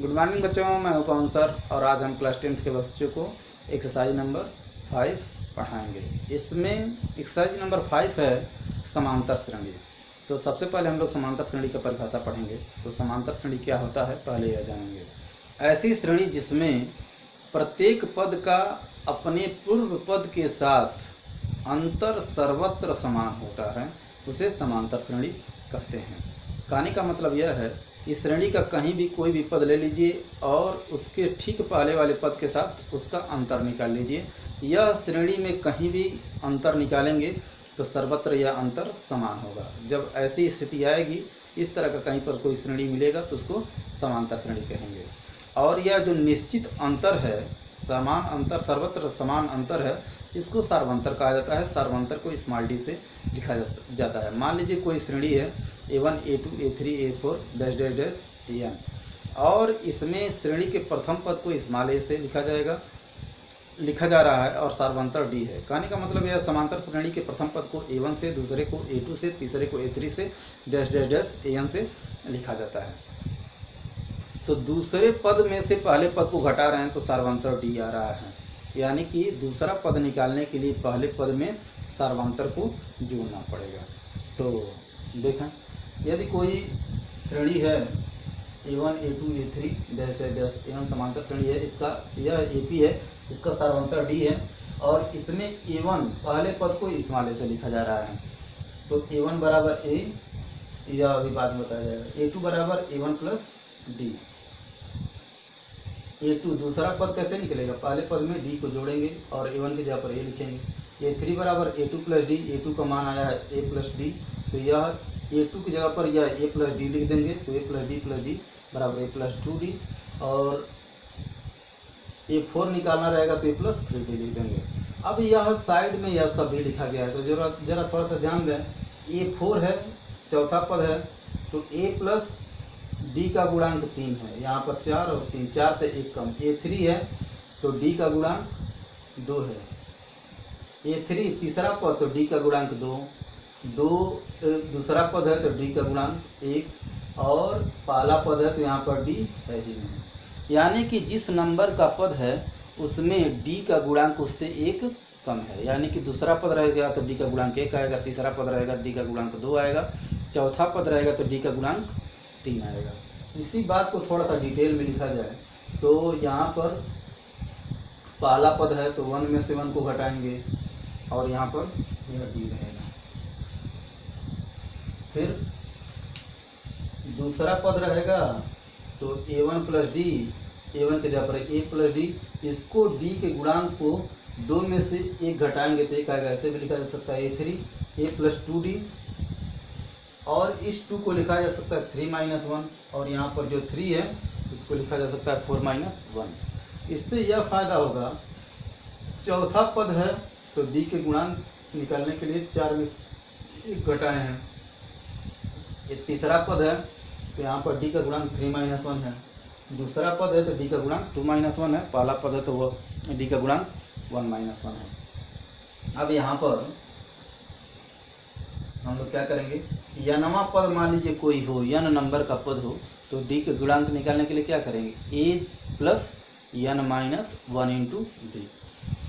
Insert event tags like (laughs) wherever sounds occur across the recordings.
Good morning बच्चों। मैं हूँ पवन सर, और आज हम क्लास टेंथ के बच्चों को एक्सरसाइज नंबर फाइव पढ़ाएँगे। इसमें एक्सरसाइज नंबर फाइव है समांतर श्रेणी। तो सबसे पहले हम लोग समांतर श्रेणी का परिभाषा पढ़ेंगे। तो समांतर श्रेणी क्या होता है, पहले यह जानेंगे। ऐसी श्रेणी जिसमें प्रत्येक पद का अपने पूर्व पद के साथ अंतर सर्वत्र समान होता है, उसे समांतर श्रेणी कहते हैं। कहने का मतलब यह है इस श्रेणी का कहीं भी कोई भी पद ले लीजिए और उसके ठीक पहले वाले पद के साथ उसका अंतर निकाल लीजिए। यह श्रेणी में कहीं भी अंतर निकालेंगे तो सर्वत्र यह अंतर समान होगा। जब ऐसी स्थिति आएगी, इस तरह का कहीं पर कोई श्रेणी मिलेगा तो उसको समांतर श्रेणी कहेंगे। और यह जो निश्चित अंतर है समान अंतर, सर्वत्र समान अंतर है, इसको सार्वंतर कहा जाता है। सार्वंतर को स्मॉल डी से लिखा जाता है। मान लीजिए कोई श्रेणी है a one a two a three a four dash dash dash a n और इसमें श्रेणी के प्रथम पद को स्मॉल ए से लिखा जाएगा, लिखा जा रहा है और सार्वंतर डी है। कहने का मतलब यह समांतर श्रेणी के प्रथम पद को ए वन से, दूसरे को ए टू से, तीसरे को ए थ्री से dash dash dash a n से लिखा जाता है। तो दूसरे पद में से पहले पद को घटा रहे हैं तो सार्वंतर डी आ रहा है। यानी कि दूसरा पद निकालने के लिए पहले पद में सार्वंतर को जोड़ना पड़ेगा। तो देखें, यदि कोई श्रेणी है a one a two a three dash dash dash एवं समांतर श्रेणी है, इसका यह ए पी है, इसका सार्वंतर डी है, और इसमें ए वन पहले पद को इस वाले से लिखा जा रहा है। तो ए वन बराबर ए यह अभी बाद में बताया जाएगा। ए टू बराबर a one plus d a two दूसरा पद कैसे निकलेगा? पहले पद में डी को जोड़ेंगे और ए वन की जगह पर ए लिखेंगे। ए थ्री बराबर a two plus d a two का मान आया है ए प्लस डी तो यह ए टू की जगह पर यह ए प्लस डी लिख देंगे। तो a plus d plus d बराबर ए प्लस टू डी और ए फोर निकालना रहेगा तो ए प्लस थ्री डी लिख देंगे। अब यह साइड में यह सब भी लिखा गया है। तो जरा जरा थोड़ा सा ध्यान दें। ए फोर है, चौथा पद है। तो ए प्लस डी का गुणांक तीन है, यहाँ पर चार और तीन, चार से एक कम ए थ्री है तो डी का गुणांक दो है। ए थ्री तीसरा पद तो डी का गुणांक दो दो दूसरा पद है तो डी का गुणांक एक, और पहला पद है तो यहाँ पर डी है ही नहीं। यानी कि जिस नंबर का पद है, उसमें डी का गुणांक उससे एक कम है। यानी कि दूसरा पद रहेगा तो डी का गुणांक एक आएगा, तीसरा पद रहेगा डी का गुणांक दो आएगा, चौथा पद रहेगा तो डी का गुणांक तीन आएगा। इसी बात को थोड़ा सा डिटेल में लिखा जाए तो यहाँ पर पहला पद है तो वन में से वन को घटाएँगे, और यहाँ पर यह डी रहेगा। फिर दूसरा पद रहेगा तो a one plus d a one के जगह पर ए प्लस डी इसको डी के गुणांक को दो में से एक घटाएँगे तो एक आएगा, ऐसे भी लिखा जा सकता है a three a plus two d और इस टू को लिखा जा सकता है थ्री माइनस वन और यहाँ पर जो थ्री है उसको लिखा जा सकता है फोर माइनस वन इससे यह फ़ायदा होगा, चौथा पद है तो डी के गुणांक निकालने के लिए चार में घटाए हैं। ये तीसरा पद है तो यहाँ पर डी का गुणांक थ्री माइनस वन है। दूसरा पद है तो डी का गुणांक टू माइनस वन है। पहला पद है तो वो डी का गुणांक वन माइनस वन है। अब यहाँ पर हम लोग क्या करेंगे? यनवा पद मान लीजिए कोई हो, यन नंबर का पद हो तो डी के गुणांक निकालने के लिए क्या करेंगे? A plus n minus one into d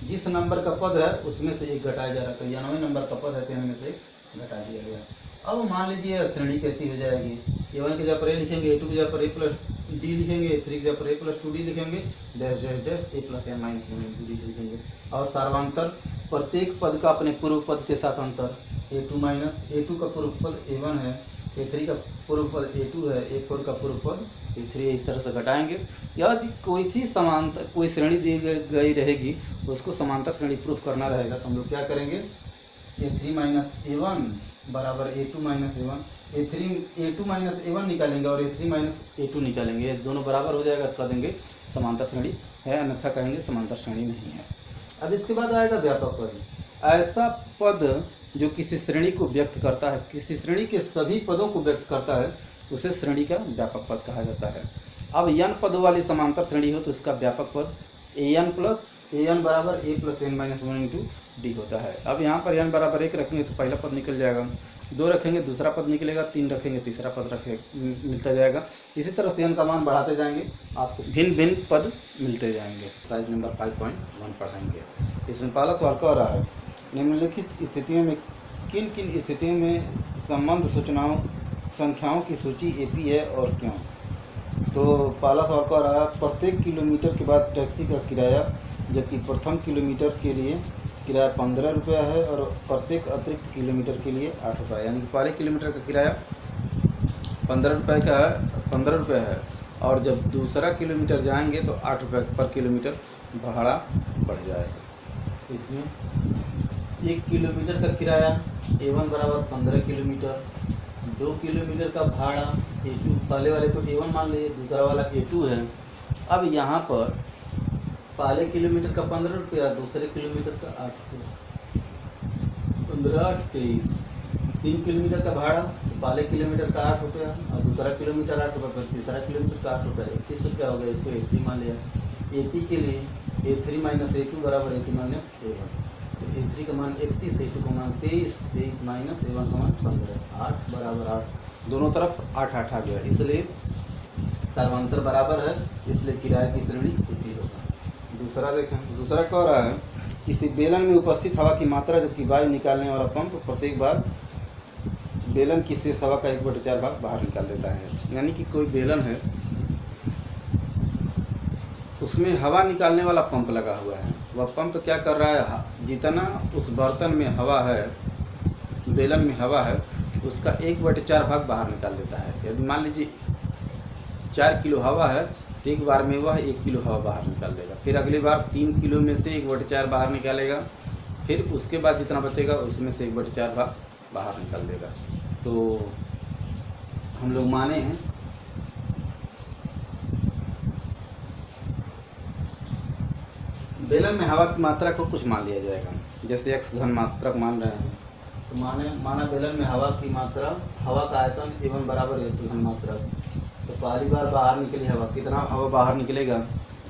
जिस नंबर का पद है, उसमें से एक घटाया जा रहा है तो यनवे नंबर का पद है तो इनमें से घटा दिया गया। अब मान लीजिए श्रेणी कैसी हो जाएगी? ए वन के जगह पर ए लिखेंगे ए टू के जगह पर ए प्लस डी लिखेंगे थ्री की जगह पर ए प्लस टू डी लिखेंगे dash dash dash a plus n minus one into d लिखेंगे। और सार्वांतर, प्रत्येक पद का अपने पूर्व पद के साथ अंतर। A two minus a two का पूर्व पद ए वन है ए थ्री का पूर्व पद ए टू है ए फोर का पूर्व पद ए थ्री इस तरह से घटाएँगे। यदि कोई सी समांतर, कोई श्रेणी दी गई रहेगी, उसको समांतर श्रेणी प्रूफ करना रहेगा तो हम लोग क्या करेंगे? A three minus a one बराबर a two minus a one a three a two minus a one निकालेंगे और a three minus a two निकालेंगे। दोनों बराबर हो जाएगा तो कह देंगे समांतर श्रेणी। है, अन्यथा कहेंगे समांतर श्रेणी नहीं है। अब इसके बाद आएगा व्यापक पद। ऐसा पद जो किसी श्रेणी को व्यक्त करता है, किसी श्रेणी के सभी पदों को व्यक्त करता है, उसे श्रेणी का व्यापक पद कहा जाता है। अब यन पदों वाली समांतर श्रेणी हो तो इसका व्यापक पद a n plus a n बराबर a plus n minus one into d होता है। अब यहाँ पर एन बराबर एक रखेंगे तो पहला पद निकल जाएगा। दो रखेंगे, दूसरा पद निकलेगा, तीन रखेंगे, तीसरा पद रखे मिलता जाएगा। इसी तरह से एन का मान बढ़ाते जाएँगे। आपको भिन्न भिन्न पद मिलते जाएँगे। Size number five point one पढ़ाएँगे। इसमें पहला सवाल कह रहा है, निम्नलिखित स्थितियों में किन किन स्थितियों में संबंध सूचनाओं संख्याओं की सूची एपी है और क्यों? तो पहला सवाल कह रहा है, प्रत्येक किलोमीटर के बाद टैक्सी का किराया जबकि प्रथम किलोमीटर के लिए किराया पंद्रह रुपया है और प्रत्येक अतिरिक्त किलोमीटर के लिए आठ रुपया यानी कि पहले किलोमीटर का किराया पंद्रह रुपये का है, पंद्रह रुपये है। और जब दूसरा किलोमीटर जाएँगे तो आठ रुपये पर किलोमीटर भाड़ा बढ़ जाएगा। इसमें एक किलोमीटर का किराया ए वन बराबर पंद्रह किलोमीटर, दो किलोमीटर का भाड़ा ए टू पहले वाले को ए वन मान लीजिए, दूसरा वाला ए टू है। अब यहाँ पर पहले किलोमीटर का पंद्रह रुपया दूसरे किलोमीटर का आठ रुपया। पंद्रह, तेईस। तीन किलोमीटर का भाड़ा तो पहले किलोमीटर का आठ रुपया, और दूसरा किलोमीटर आठ रुपया, फिर तीसरा किलोमीटर का आठ रुपया। इक्कीस रुपया हो गया, इसको ए थ्री मान लिया। ए पी के लिए, a three minus a two बराबर a two minus a one. तो ए थ्री का मान इकतीस, ए टू का मान तेईस तेईस माइनस ए वन का मान पंद्रह। आठ बराबर आठ। दोनों तरफ़ आठ आठ आ गया। इसलिए सर्वांतर बराबर है, इसलिए किराए की श्रेणी कितनी होगा दूसरा देखें दूसरा कह रहा है किसी बेलन में उपस्थित हवा की मात्रा जबकि वायु निकालने वाला पंप प्रत्येक बार बेलन की शेष हवा का एक बटे चार भाग बाहर निकाल देता है। यानी कि कोई बेलन है, उसमें हवा निकालने वाला पंप लगा हुआ है। वह पंप क्या कर रहा है? जितना उस बर्तन में हवा है, बेलन में हवा है, उसका एक बटे चार भाग बाहर निकाल देता है। यदि मान लीजिए चार किलो हवा है तो एक बार में वह एक किलो हवा बाहर निकाल देगा। फिर अगली बार तीन किलो में से एक बटे चार बाहर निकालेगा। फिर उसके बाद जितना बचेगा, उसमें से एक बटे चार भाग बाहर निकाल देगा। तो हम लोग माने हैं। बेलन में हवा की मात्रा को कुछ मान लिया जाएगा। जैसे एक्स घन मात्रक मान रहे हैं। तो माने माना बेलन में हवा की मात्रा, हवा का आयतन एवं बराबर एक्स घन मात्रक तो पहली बार बाहर निकली हवा। कितना हवा बाहर निकलेगा?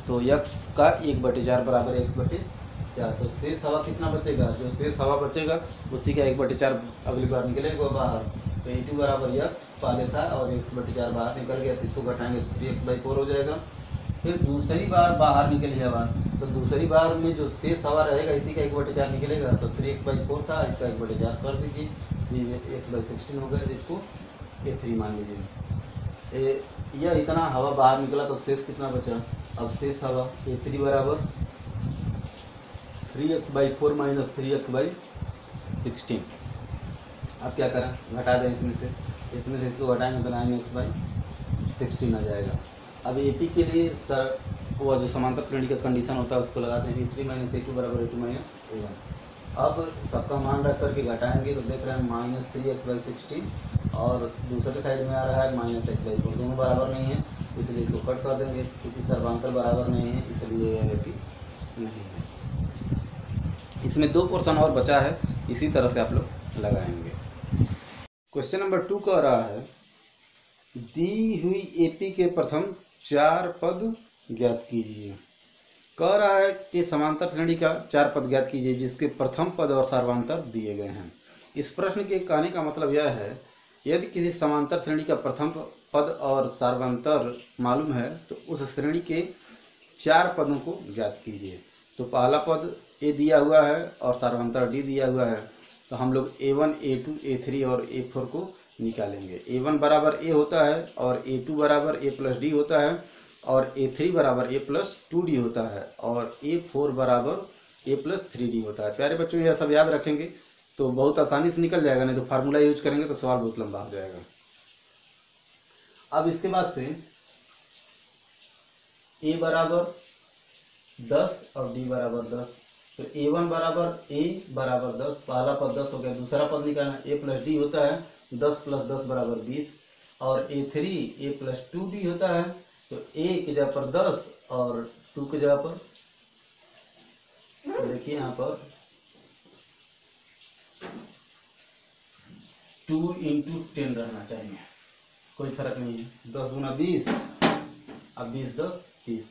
तो यक्स का एक बटे चार बराबर एक बटे चार। तो शेष हवा कितना बचेगा? जो शेष हवा बचेगा, उसी का एक बटे चार अगली बार निकलेगा बाहर। तो ए टू बराबर यक्स पहले था और एक बटे चार बाहर निकल गया तो इसको घटाएँगे तो थ्री एक्स बाई फोर हो जाएगा। फिर दूसरी बार बाहर निकली हवा। तो दूसरी बार में जो शेष हवा रहेगा, इसी का एक बटे चार निकलेगा। तो थ्री एक्स बाई फोर था, इसका एक बटे चार कर दीजिए। एक्स बाई सिक्सटीन हो गया, इसको ए थ्री मान लीजिए। यह इतना हवा बाहर निकला तो शेष कितना बचा? अब शेष हवा ए थ्री बराबर three x by four minus three x by sixteen अब क्या करें? घटा दें इसमें से। इसमें से इसको घटाएँगे तो नाइन एक्स बाई सिक्सटीन आ जाएगा। अब ए पी के लिए सर वो जो समांतर श्रेणी का कंडीशन होता है, उसको लगाते हैं। A three minus a two बराबर a two minus a one अब सबका मान रख करके घटाएँगे तो देख रहे हैं minus three x by sixteen और दूसरे साइड में आ रहा है माइनस एक्स बाई फोर दोनों बराबर नहीं है, इसलिए इसको कट कर देंगे, क्योंकि सर्वांतर बराबर नहीं है, इसलिए यह नहीं है। इसमें दो पोर्शन और बचा है, इसी तरह से आप लोग लगाएँगे। क्वेश्चन नंबर टू कह रहा है, दी हुई एपी के प्रथम चार पद ज्ञात कीजिए। कह रहा है कि समांतर श्रेणी का चार पद ज्ञात कीजिए, जिसके प्रथम पद और सर्वांतर दिए गए हैं। इस प्रश्न के कहने का मतलब यह है यदि किसी समांतर श्रेणी का प्रथम पद और सार्वंतर मालूम है तो उस श्रेणी के चार पदों को ज्ञात कीजिए। तो पहला पद ए दिया हुआ है और सार्वंतर डी दिया हुआ है। तो हम लोग a one a two a three और ए फोर को निकालेंगे। ए वन बराबर ए होता है और ए टू बराबर ए प्लस डी होता है और ए थ्री बराबर ए प्लस टू डी होता है और ए फोर बराबर ए प्लस थ्री डी होता है। प्यारे बच्चों, यह सब याद रखेंगे। तो बहुत आसानी से निकल जाएगा, नहीं तो फार्मूला यूज़ करेंगे तो सवाल बहुत लंबा हो जाएगा। अब इसके बाद से ए बराबर दस और डी बराबर दस। तो ए वन बराबर ए बराबर दस, पहला पद दस हो गया, दूसरा पद निकालना। ए प्लस डी होता है दस प्लस दस बराबर बीस। और a three a plus two d होता है तो ए की जगह पर दस और टू की जगह पर, देखिए यहाँ पर टू इंटू टेन रहना चाहिए। कोई फ़र्क नहीं है। दस गुना बीस, अब बीस दस, तीस।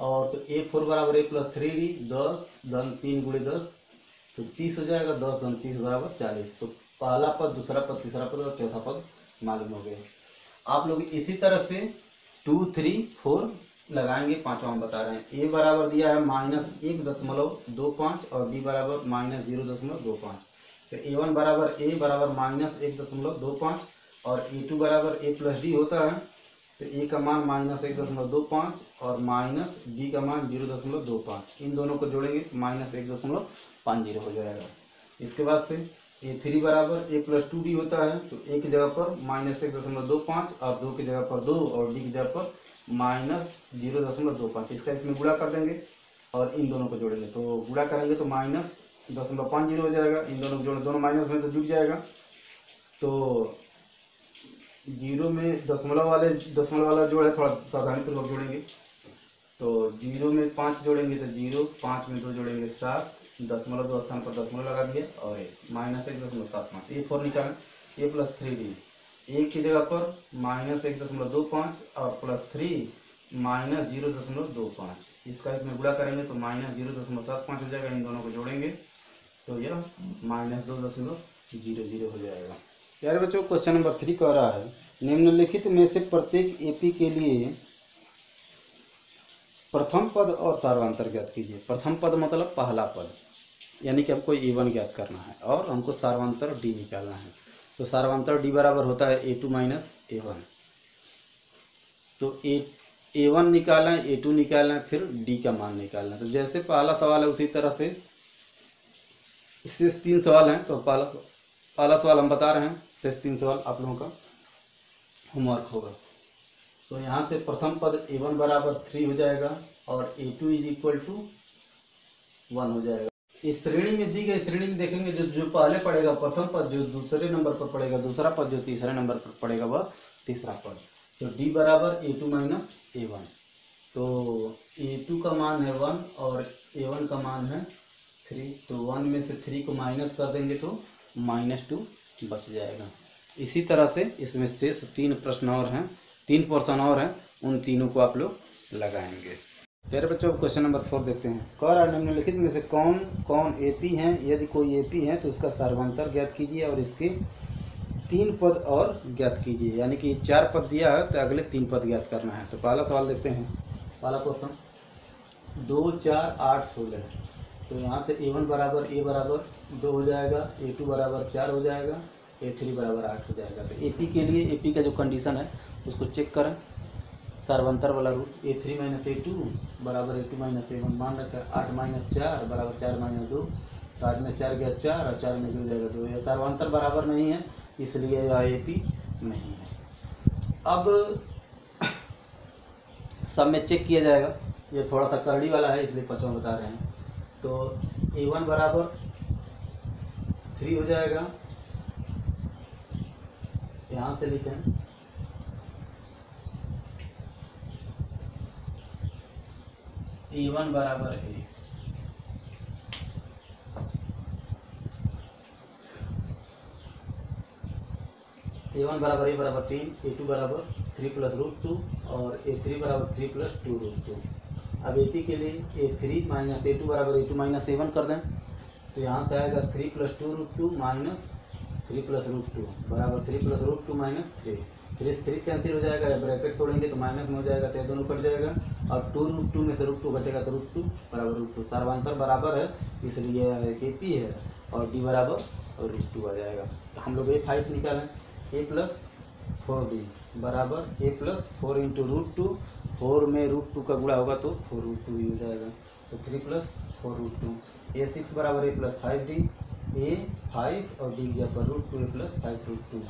और तो ए फोर बराबर ए प्लस थ्री डी, दस धन तीन गुड़े दस तो तीस हो जाएगा दस धन तीस बराबर चालीस। तो पहला पद, दूसरा पद, तीसरा पद और चौथा पद मालूम हो गया। आप लोग इसी तरह से टू थ्री फोर लगाएँगे पांचवा हम बता रहे हैं। ए बराबर दिया है माइनस एक दशमलव दो पाँच और बी बराबर माइनस ज़ीरो दशमलव दो पाँच। तो ए वन बराबर ए बराबर माइनस एक दशमलव दो पाँच और ए टू बराबर ए प्लस डी होता है। तो ए का मान माइनस एक दशमलव दो पाँच और माइनस बी का मान ज़ीरो दशमलव दो पाँच। इन दोनों को जोड़ेंगे तो माइनस एक दशमलव पाँच ज़ीरो हो जाएगा। इसके बाद से ए थ्री बराबर ए प्लस टू डी होता है तो ए की जगह पर माइनस एक दशमलव दो पाँच और दो की जगह पर दो और डी की जगह पर माइनस ज़ीरो दशमलव दो पाँच। इसका इसमें गुड़ा कर देंगे और इन दोनों को जोड़ेंगे। तो गुड़ा करेंगे तो माइनस दशमलव पाँच ज़ीरो हो जाएगा। इन दोनों को जोड़ दोनों माइनस में तो जुट जाएगा। तो ज़ीरो में दशमलव वाले, दशमलव वाला जो है, थोड़ा सावधानी पूर्वक जोड़ेंगे। तो ज़ीरो में पाँच जोड़ेंगे तो ज़ीरो, पाँच में दो जोड़ेंगे सात, दशमलव दो स्थान पर दशमलव लगा दिया, और एक माइनस एक दशमलव सात पाँच। ए फोर निकालें ए प्लस थ्री डी एक की जगह पर माइनस एक दशमलव दो पाँच और प्लस थ्री माइनस ज़ीरो दशमलव दो पाँच। इसका इसमें गुड़ा करेंगे तो माइनस ज़ीरो दशमलव सात पाँच हो जाएगा। इन दोनों को जोड़ेंगे। तो यह माइनस दो दशमलव ज़ीरो ज़ीरो हो जाएगा। यार बच्चों क्वेश्चन नंबर थ्री कह रहा है, निम्नलिखित में से प्रत्येक एपी के लिए प्रथम पद और सार्वांतर ज्ञात कीजिए। प्रथम पद मतलब पहला पद, यानी कि हमको ए वन ज्ञात करना है और हमको सार्वांतर डी निकालना है। तो सार्वांतर डी बराबर होता है a two minus a one तो ए ए वन निकालना है ए टू निकालना है फिर डी का मान निकालना है तो जैसे पहला सवाल है, उसी तरह से शेष तीन सवाल हैं तो पहला पहला सवाल हम बता रहे हैं, शेष तीन सवाल आप लोगों का होमवर्क होगा। तो यहाँ से प्रथम पद ए वन बराबर थ्री हो जाएगा और a two is equal to one हो जाएगा। इस श्रेणी में दी गई श्रेणी में देखेंगे, जो जो पहले पड़ेगा प्रथम पद, जो दूसरे नंबर पर पड़ेगा दूसरा पद, जो तीसरे नंबर पर पड़ेगा वह तीसरा पद। तो डी बराबर a two minus a one तो ए टू का मान है वन और ए वन का मान है थ्री तो वन में से थ्री को माइनस कर देंगे तो माइनस टू बच जाएगा। इसी तरह से इसमें शेष तीन प्रश्न और हैं, तीन पोर्सन और हैं, उन तीनों को आप लोग लगाएँगे। प्यारे बच्चों क्वेश्चन नंबर फोर देखते हैं। कह रहा निम्नलिखित में से कौन कौन एपी हैं? यदि कोई एपी है तो उसका सर्वांतर ज्ञात कीजिए और इसके तीन पद और ज्ञात कीजिए। यानी कि चार पद दिया है तो अगले तीन पद ज्ञात करना है। तो पहला सवाल देखते हैं। पहला क्वेश्चन दो, चार, आठ, सोलह। तो यहाँ से ए वन बराबर ए बराबर दो हो जाएगा ए टू बराबर चार हो जाएगा ए थ्री बराबर आठ हो जाएगा। तो ए पी के लिए ए पी का जो कंडीशन है, उसको चेक करें। सर्वंतर वाला root a three minus a two बराबर a two minus a one मान रखा आठ माइनस चार बराबर चार माइनस दो। तो आठ में चार गया चार और चार में जुड़ जाएगा दो। यह सर्वांतर बराबर नहीं है, इसलिए यह ए पी नहीं है। अब (laughs) सब में चेक किया जाएगा। ये थोड़ा सा करड़ी वाला है, इसलिए पचवा बता रहे हैं। तो ए वन बराबर थ्री हो जाएगा। यहाँ से लिखें। ए वन बराबर ए ए वन बराबर ए बराबर तीन ए टू बराबर थ्री प्लस रूट टू और ए थ्री बराबर three plus two root two अब ए पी के लिए a three minus a two बराबर a two minus a one कर दें। तो यहाँ से आएगा three plus two root two minus three plus root two बराबर three plus root two minus three three three cancel हो जाएगा ब्रैकेट तोड़ेंगे तो माइनस में हो जाएगा तो दोनों कट जाएगा। और टू रूट टू में से रूट टू घटेगा तो रूट टू बराबर रूट टू सर्वांतर बराबर है, इसलिए ए पी है और डी बराबर और रूट टू आ जाएगा। तो हम लोग ए फाइव निकालें। ए प्लस फोर डी बराबर a plus four into root two four में रूट टू का गुड़ा होगा तो फोर रूट टू ही हो जाएगा। तो three plus four root two a six बराबर a plus five d a five और डी गया पर root two a plus five root two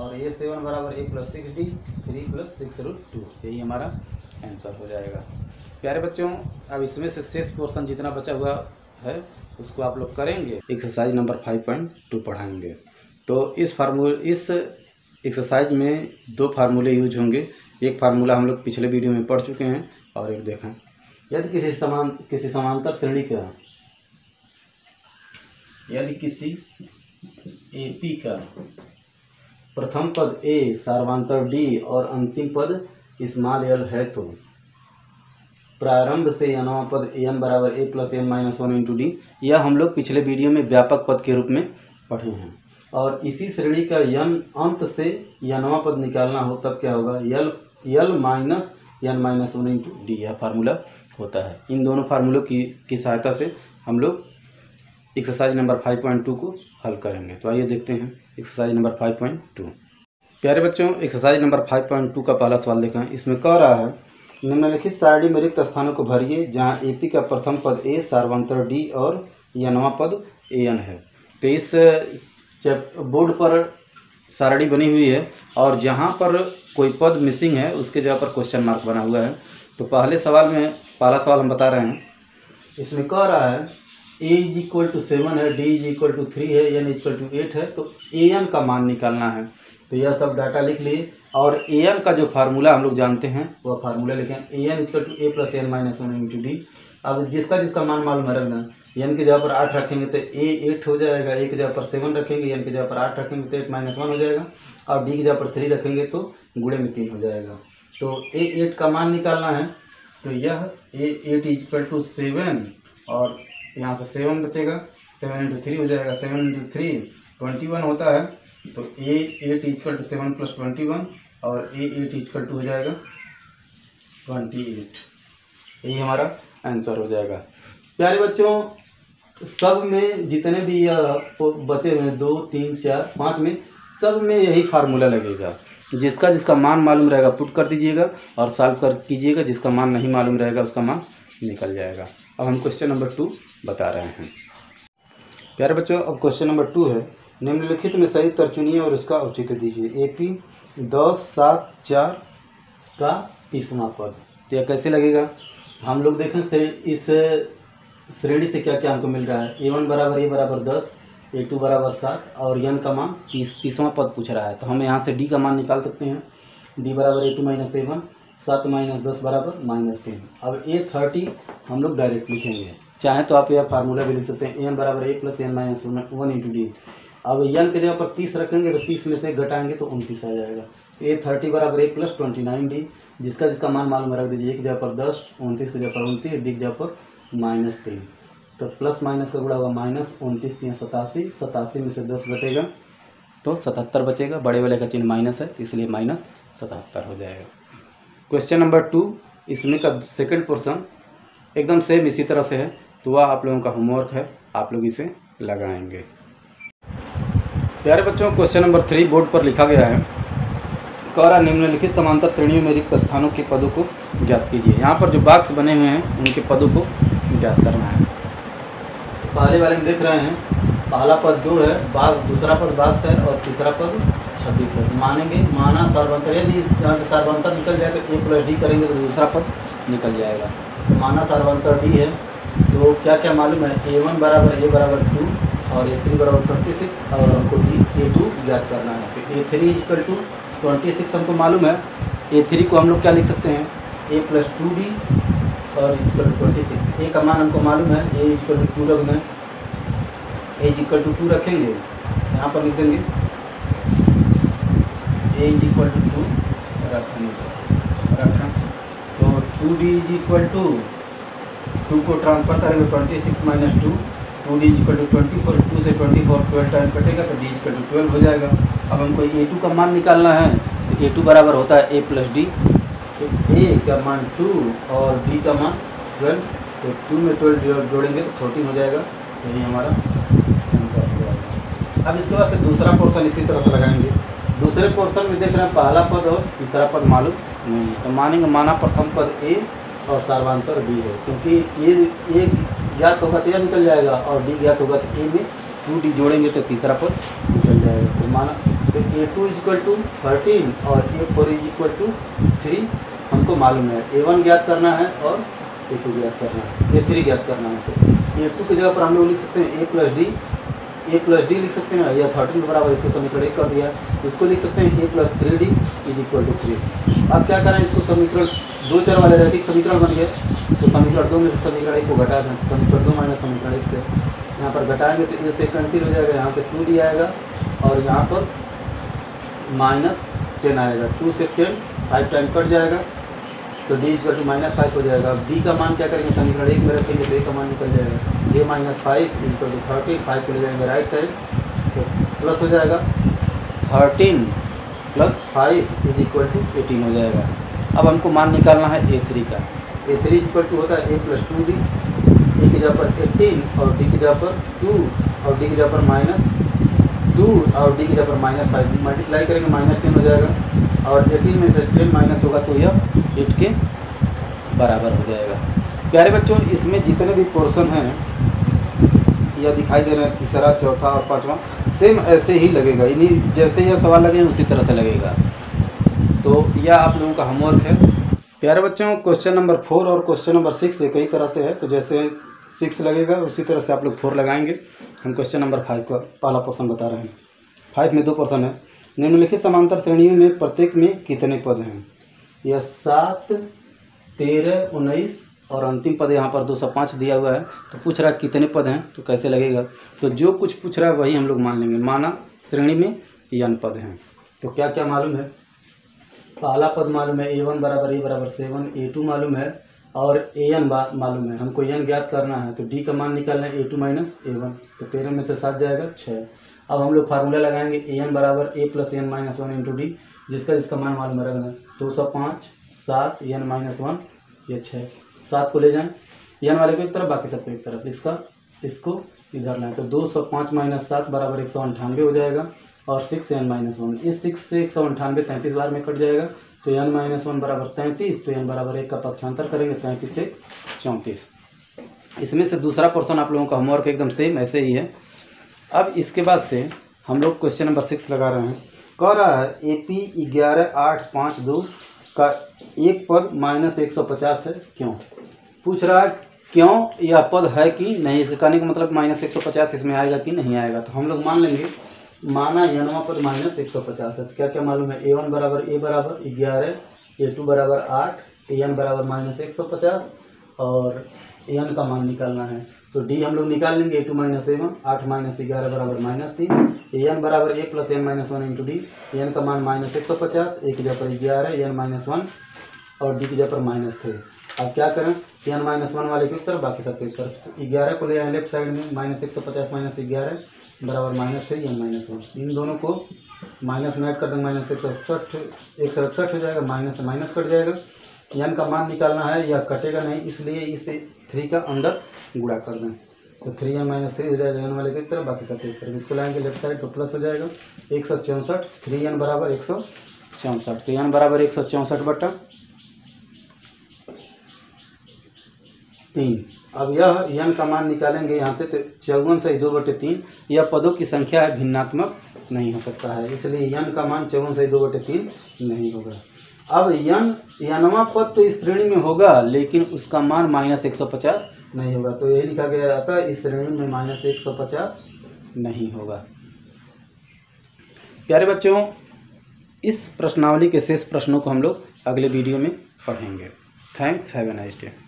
और ए सेवन बराबर a plus six d three plus six root two यही हमारा answer हो जाएगा। प्यारे बच्चों, अब इसमें से शेष पोर्सन जितना बचा हुआ है, उसको आप लोग करेंगे। Exercise number five point two पढ़ाएँगे। तो इस फार्मूले इस एक्सरसाइज में दो फार्मूले यूज़ होंगे। एक फार्मूला हम लोग पिछले वीडियो में पढ़ चुके हैं और एक देखें। यदि किसी समान, किसी समांतर श्रेणी का, यदि किसी ए पी का प्रथम पद ए सार्वांतर डी और अंतिम पद स्मॉल एल है तो प्रारंभ से नवा पद ए एन बराबर a plus n minus one into d यह हम लोग पिछले वीडियो में व्यापक पद के रूप में पढ़े हैं। और इसी श्रेणी का यन अंत से यनवा पद निकालना हो तब क्या होगा? L l minus n minus one into d यह फार्मूला होता है। इन दोनों फार्मूलों की की सहायता से हम लोग exercise number five point two को हल करेंगे। तो आइए देखते हैं exercise number five point two प्यारे बच्चों exercise number five point two का पहला सवाल देखें इसमें कह रहा है, निम्नलिखित सारणी में रिक्त स्थानों को भरिए, जहाँ एपी का प्रथम पद ए सार्वंतर डी और यनवा पद ए एन है। तो इस बोर्ड पर सारणी बनी हुई है और जहाँ पर कोई पद मिसिंग है, उसके जगह पर क्वेश्चन मार्क बना हुआ है। तो पहले सवाल में, पहला सवाल हम बता रहे हैं। इसमें कह रहा है a is equal to seven है d is equal to three है एन इक्वल टू एट है तो ए एन का मान निकालना है। तो यह सब डाटा लिख लिए। और ए एन का जो फार्मूला हम लोग जानते हैं, वह फार्मूला लिखें। A n equal to a plus n minus one into d अब जिसका जिसका मान मालूम है रखना एन की जगह पर आठ रखेंगे तो ए एट हो जाएगा ए की जगह पर सेवन रखेंगे एन की जगह पर आठ रखेंगे तो एट माइनस वन हो जाएगा और डी की जगह पर थ्री रखेंगे तो गुड़े में तीन हो जाएगा। तो ए एट का मान निकालना है तो यह a eight is equal to seven और यहाँ से सेवन बचेगा सेवन इंटू थ्री हो जाएगा seven into three twenty one होता है तो a eight equal to seven plus twenty one और ए एट इक्वल टू हो जाएगा ट्वेंटी एट यही हमारा आंसर हो जाएगा। प्यारे बच्चों सब में जितने भी बचे हुए हैं, दो, तीन, चार, पाँच में, सब में यही फार्मूला लगेगा। जिसका जिसका मान मालूम रहेगा, पुट कर दीजिएगा और सॉल्व कर कीजिएगा। जिसका मान नहीं मालूम रहेगा, उसका मान निकल जाएगा। अब हम क्वेश्चन नंबर टू बता रहे हैं। प्यारे बच्चों, अब क्वेश्चन नंबर टू है। निम्नलिखित में सही उत्तर चुनिए और उसका औचित्य दीजिए। ए पी, दस, सात, चार का तीसवा पद तो यह कैसे लगेगा? हम लोग देखें से इस श्रेणी से क्या क्या हमको मिल रहा है? ए वन बराबर ए बराबर दस ए टू बराबर सात और यन का मान तीस, तीसवा पद पूछ रहा है। तो हम यहाँ से डी का मान निकाल सकते हैं। डी बराबर a two minus a one सात माइनस दस बराबर माइनस टेन अब ए थर्टी हम लोग डायरेक्ट लिखेंगे। चाहे तो आप यह फार्मूला भी लिख सकते हैं। एन बराबर a plus n minus one into d अब यन के जगह पर तीस रखेंगे तो तीस में से घटाएँगे तो उनतीस आ जाएगा। ए थर्टी बराबर a plus twenty nine d जिसका जिसका मान मालूम रख दीजिए। एक जगह पर दस, उनतीस की जगह पर उनतीस डी की जगह पर माइनस तीन तो प्लस माइनस का गुड़ा हुआ माइनस उनतीस तीन सतासी सतासी में से दस घटेगा तो सतहत्तर बचेगा, बड़े वाले का चिन्ह माइनस है, इसलिए माइनस सतहत्तर हो जाएगा। क्वेश्चन नंबर टू इसमें का सेकंड पोर्सन एकदम सेम इसी तरह से है तो वह आप लोगों का होमवर्क है, आप लोग इसे लगाएँगे। प्यारे बच्चों क्वेश्चन नंबर थ्री बोर्ड पर लिखा गया है, कौरा निम्नलिखित समांतर श्रेणियों में रिक्त स्थानों के पदों को ज्ञात कीजिए। यहाँ पर जो बाक्स बने हुए हैं, उनके पदों को ज्ञात करना है। पहले वाले में देख रहे हैं, पहला पद दो है बाघ दूसरा पद बाघ है और तीसरा पद छब्बीस है। मानेंगे, माना सार्वंतर, यदि यहाँ से सार्वंतर निकल जाए तो ए प्लस डी करेंगे तो दूसरा पद निकल जाएगा। तो माना सार्वंतर डी है तो क्या क्या मालूम है? ए वन बराबर ए बराबर टू और ए थ्री बराबर ट्वेंटी सिक्स और हमको डी ए टू ज्ञात करना है। तो a three equal to twenty six हमको मालूम है। ए थ्री को हम लोग क्या लिख सकते हैं? ए प्लस टू डी और equal to twenty six a का मान हमको मालूम है ए इक्वल टू टू रख दें। ए इक्वल टू टू रखेंगे। यहाँ पर लिख देंगे। A is equal to two रखेंगे रखें तो two d is equal to two को ट्रांसफ़र करेंगे twenty six minus two two d equal to twenty four two से ट्वेंटी फोर ट्वेल्व टाइम कटेगा तो डी इक्वल टू ट्वेल्व हो जाएगा। अब हमको ए टू का मान निकालना है तो ए टू बराबर होता है ए प्लस डी तो ए का मान टू और बी का मान ट्वेल्व तो टू में ट्वेल्व जोड़ेंगे तो फोर्टीन हो जाएगा। तो यही हमारा आंसर हो अब इसके बाद से दूसरा पोर्सन इसी तरह से लगाएँगे। दूसरे पोर्सन में देख रहे हैं, पहला पद और तीसरा पद मालूम नहीं तो मानेंगे माना प्रथम पद ए और सर्वांतर बी है, क्योंकि ये ए ज्ञात होगा तो यह निकल जाएगा और डी ज्ञात होगा तो ए में टू डी जोड़ेंगे तो तीसरा पद निकल जाएगा। तो माना तो a two is equal to thirteen और a four is equal to three हमको मालूम है। ए वन ज्ञात करना है और ए टू ज्ञात करना है। ए थ्री ज्ञात करना है। तो ए टू की जगह पर हम लोग लिख सकते हैं a plus d a plus d लिख सकते हैं, या थर्टीन बराबर इसको समीकरण एक कर दिया। इसको लिख सकते हैं a plus three d is equal to three अब क्या करें इसको समीकरण, दो चार वाले रैखिक समीकरण बन गए। तो समीकरण दो में से समीकरण एक को घटा दें। समीकरण दो माइनस समीकरण एक से। यहाँ पर घटाएँगे तो ए से कैंसिल हो जाएगा, यहाँ से टू डी आएगा। और यहाँ पर माइनस टेन आएगा। टू से टेन फाइव टाइम कट जाएगा। तो d equal to minus five हो जाएगा। अब डी का मान क्या करेंगे? समीकरण एक में रखेंगे तो ए का मान निकल जाएगा। A minus five equal to thirty five को ले जाएँगे राइट साइड तो प्लस हो जाएगा। Thirteen plus five is equal to eighteen हो जाएगा। अब हमको मान निकालना है ए थ्री का। ए थ्री इक्वल टू होता है a plus two d a की जगह पर एटीन और डी की जगह पर टू और डी की जगह पर माइनस टू और डी की जगह पर माइनस फाइव मल्टीप्लाई करेंगे माइनस टेन हो जाएगा। और एटीन में से टेन माइनस होगा तो यह एट के बराबर हो जाएगा। प्यारे बच्चों, इसमें जितने भी पोर्शन हैं, यह दिखाई दे रहे हैं, तीसरा, चौथा और पांचवा सेम ऐसे ही लगेगा। यानी जैसे यह सवाल लगे, उसी तरह से लगेगा। तो यह आप लोगों का होमवर्क है। प्यारे बच्चों क्वेश्चन नंबर फोर और क्वेश्चन नंबर सिक्स एक ही तरह से है। तो जैसे सिक्स लगेगा, उसी तरह से आप लोग फोर लगाएँगे। हम क्वेश्चन नंबर फाइव का पहला पोर्सन बता रहे हैं। फाइव में दो पोर्सन है। निम्नलिखित समांतर श्रेणियों में प्रत्येक में कितने पद हैं? यह सात, तेरह, उन्नीस और अंतिम पद यहाँ पर 205 दिया हुआ है। तो पूछ रहा है कितने पद हैं? तो कैसे लगेगा? तो जो कुछ पूछ रहा है वही हम लोग मान लेंगे। माना श्रेणी में यन पद हैं। तो क्या क्या मालूम है? पहला पद मालूम है ए वन बराबर ए बराबर सेवन, ए टू मालूम है और ए एन मालूम है। हमको एन ज्ञात करना है तो डी का मान निकालना है a two minus a one. तो तेरह में से सात जाएगा छः अब हम लोग फार्मूला लगाएँगे ए एन बराबर a plus n minus one into d जिसका जिसका मान मालूम रखना दो सौ पाँच, सात एन माइनस वन ये छः सात को ले जाएँ। एन वाले को एक तरफ़, बाकी सबको एक तरफ़। इसका, इसको इधर लाएँ। तो दो सौ पाँच माइनस सात बराबर एक सौ अंठानवे हो जाएगा और सिक्स एन माइनस वन इस सिक्स से एक सौ अंठानवे तैंतीस बार में कट जाएगा। तो एन माइनस वन बराबर तैंतीस तो एन बराबर एक का पक्षांतर करेंगे तैंतीस से चौंतीस। इसमें से दूसरा पोर्सन आप लोगों का होमवर्क एकदम सेम ऐसे ही है। अब इसके बाद से हम लोग क्वेश्चन नंबर सिक्स लगा रहे हैं। कह रहा है ए पी ग्यारह आठ पाँच दो का एक पद माइनस एक सौ पचास है। क्यों? पूछ रहा है, क्यों यह पद है कि नहीं? इसके कहने का मतलब माइनस एक सौ पचास इसमें आएगा कि नहीं आएगा? तो हम लोग मान लेंगे, माना यनवा पद माइनस एक सौ पचास है। तो क्या क्या मालूम है? ए वन बराबर ए बराबर ग्यारह ए टू बराबर आठ ए एन बराबर माइनस एक सौ पचास और एन का मान निकालना है। तो डी हम लोग निकाल लेंगे a two minus a one आठ माइनस ग्यारह बराबर माइनस तीन ए एन बराबर a plus n minus one into d n का मान माइनस एक सौ पचास ए की जगह पर ग्यारह एन माइनस वन और डी की जगह पर माइनस थे अब क्या करें? एन माइनस वन वाले की उत्तर, बाकी सबके उत्तर. तो ग्यारह को ले आए लेफ़्ट साइड में माइनस एक सौ पचास माइनस ग्यारह, बराबर minus three n minus one इन दोनों को माइनस में ऐड कर देंगे माइनस एक सौ इकसठ, एक सौ इकसठ हो जाएगा माइनस माइनस कट जाएगा. एन का मान निकालना है या कटेगा नहीं, इसलिए इसे थ्री का अंदर गुड़ा कर दें। तो थ्री एन माइनस थ्री हो जाएगा एन वाले की तरफ़, बाकी सब एक तरफ़। इसको लाएँगे लेफ़्ट साइड तो प्लस हो जाएगा। एक सौ चौंसठ थ्री एन बराबर एक सौ चौंसठ तो एन बराबर एक सौ चौंसठ बटा तीन। अब यह एन का मान निकालेंगे यहाँ से तो चौवन से दो बटे तीन। यह पदों की संख्या है, भिन्नात्मक नहीं हो सकता है। इसलिए यन का मान चौवन से दो बटे तीन नहीं होगा। अब यन, यनवा पद तो इस श्रेणी में होगा, लेकिन उसका मान माइनस एक सौ पचास नहीं होगा। तो यही लिखा गया था, इस श्रेणी में माइनस एक सौ पचास नहीं होगा। प्यारे बच्चों, इस प्रश्नावली के शेष प्रश्नों को हम लोग अगले वीडियो में पढ़ेंगे। Thanks, have a nice day.